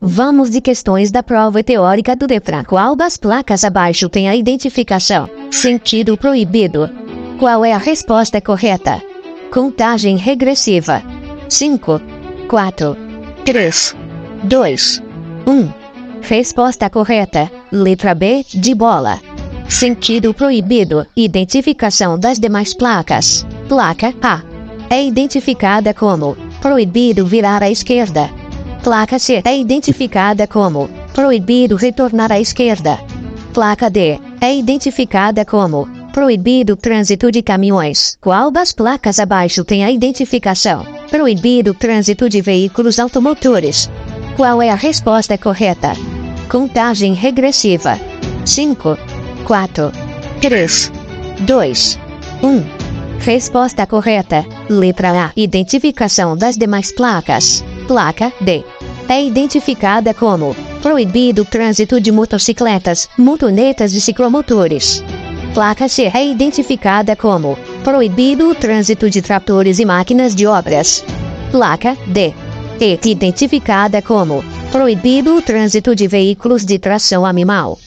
Vamos de questões da prova teórica do DEFRA. Qual das placas abaixo tem a identificação? Sentido proibido. Qual é a resposta correta? Contagem regressiva. 5, 4, 3, 2, 1. Resposta correta. Letra B, de bola. Sentido proibido. Identificação das demais placas. Placa A. É identificada como proibido virar à esquerda. Placa C é identificada como proibido retornar à esquerda. Placa D é identificada como proibido trânsito de caminhões. Qual das placas abaixo tem a identificação proibido trânsito de veículos automotores? Qual é a resposta correta? Contagem regressiva. 5, 4, 3, 2, 1. Resposta correta. Letra A. Identificação das demais placas. Placa D. É identificada como proibido trânsito de motocicletas, motonetas e ciclomotores. Placa C é identificada como proibido o trânsito de tratores e máquinas de obras. Placa D. É identificada como proibido o trânsito de veículos de tração animal.